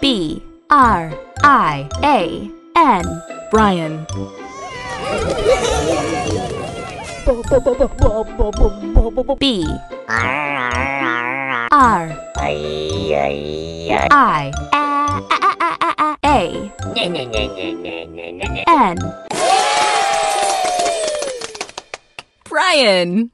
B R I A N. Brian. B R I A N. Brian.